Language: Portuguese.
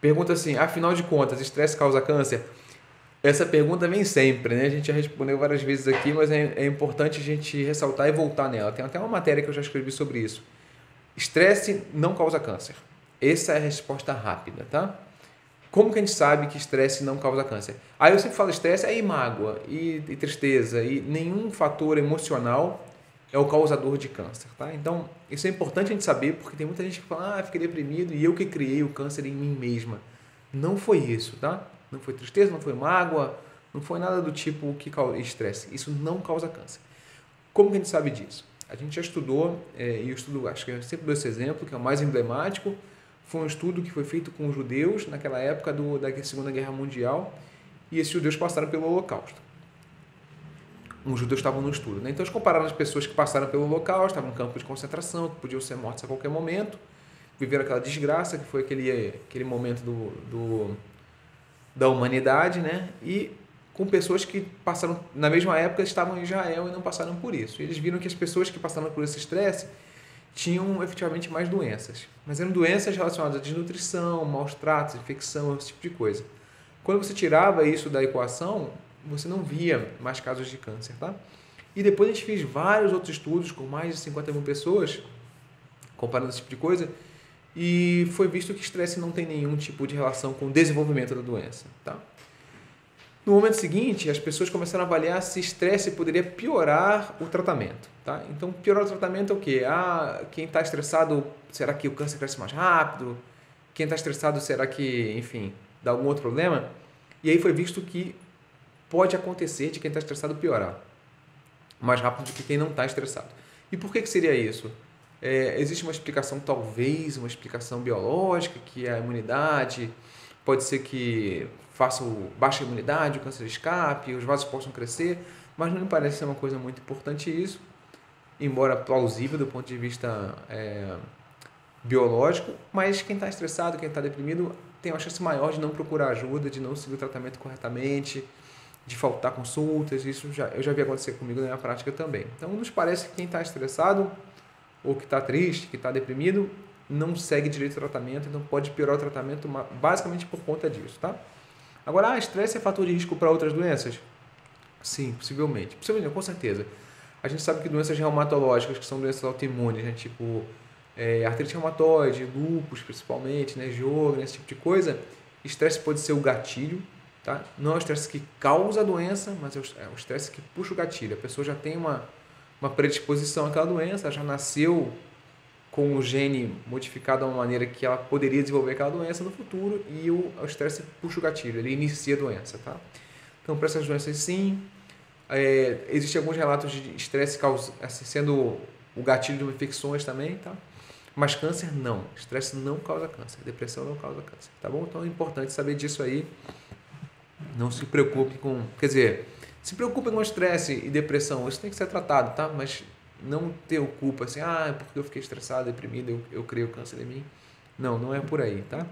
Pergunta assim, afinal de contas, estresse causa câncer? Essa pergunta vem sempre, né? A gente já respondeu várias vezes aqui, mas é, é importante a gente ressaltar e voltar nela. Tem até uma matéria que eu já escrevi sobre isso. Estresse não causa câncer. Essa é a resposta rápida, tá? Como que a gente sabe que estresse não causa câncer? Aí eu sempre falo estresse, aí mágoa e, e, tristeza e nenhum fator emocional é o causador de câncer, tá? Então, isso é importante a gente saber porque tem muita gente que fala, ah, fiquei deprimido e eu que criei o câncer em mim mesma. Não foi isso, tá? Não foi tristeza, não foi mágoa, não foi nada do tipo que causa estresse. Isso não causa câncer. Como que a gente sabe disso? A gente já estudou, é, e eu estudo, acho que eu sempre dou esse exemplo, que é o mais emblemático, foi um estudo que foi feito com judeus naquela época do, da Segunda Guerra Mundial, e esses judeus passaram pelo Holocausto. Os judeus estavam no estudo. Né? Então, eles compararam as pessoas que passaram pelo Holocausto, estavam em campo de concentração, que podiam ser mortos a qualquer momento, viveram aquela desgraça, que foi aquele, aquele momento do, do da humanidade, né? E com pessoas que passaram, na mesma época, estavam em Israel e não passaram por isso. Eles viram que as pessoas que passaram por esse estresse tinham efetivamente mais doenças. Mas eram doenças relacionadas à desnutrição, maus tratos, infecção, esse tipo de coisa. Quando você tirava isso da equação, você não via mais casos de câncer, tá? E depois a gente fez vários outros estudos com mais de 50 mil pessoas, comparando esse tipo de coisa, e foi visto que estresse não tem nenhum tipo de relação com o desenvolvimento da doença. Tá? No momento seguinte, as pessoas começaram a avaliar se estresse poderia piorar o tratamento. Tá? Então, piorar o tratamento é o quê? Ah, quem está estressado, será que o câncer cresce mais rápido? Quem está estressado, será que, enfim, dá algum outro problema? E aí foi visto que pode acontecer de quem está estressado piorar mais rápido do que quem não está estressado. E por que, que seria isso? É, existe uma explicação, talvez, uma explicação biológica, que é a imunidade pode ser que faça o, baixa imunidade, o câncer escape, os vasos possam crescer, mas não me parece ser uma coisa muito importante isso, embora plausível do ponto de vista é, biológico, mas quem está estressado, quem está deprimido, tem uma chance maior de não procurar ajuda, de não seguir o tratamento corretamente, de faltar consultas, isso já, eu já vi acontecer comigo na minha prática também. Então, nos parece que quem está estressado ou que está triste, que está deprimido, não segue direito o tratamento, então pode piorar o tratamento basicamente por conta disso, tá? Agora, ah, estresse é fator de risco para outras doenças? Sim, possivelmente. Possivelmente, com certeza. A gente sabe que doenças reumatológicas, que são doenças autoimunes, né? tipo é, artrite reumatoide, lúpus principalmente, né? Jogren, esse tipo de coisa, estresse pode ser o gatilho, tá? Não é o estresse que causa a doença, mas é o é estresse que puxa o gatilho. A pessoa já tem uma uma predisposição àquela doença, já nasceu com o gene modificado de uma maneira que ela poderia desenvolver aquela doença no futuro e o, estresse puxa o gatilho, ele inicia a doença, tá? Então, para essas doenças, sim. É, Existem alguns relatos de estresse assim, sendo o gatilho de infecções também, tá? Mas câncer não. Estresse não causa câncer. Depressão não causa câncer, tá bom? Então é importante saber disso aí. Não se preocupe com. Quer dizer, se preocupe com estresse e depressão, isso tem que ser tratado, tá? Mas não ter culpa assim, ah, é porque eu fiquei estressado, deprimido, eu, eu creio câncer em mim. Não, não é por aí, tá?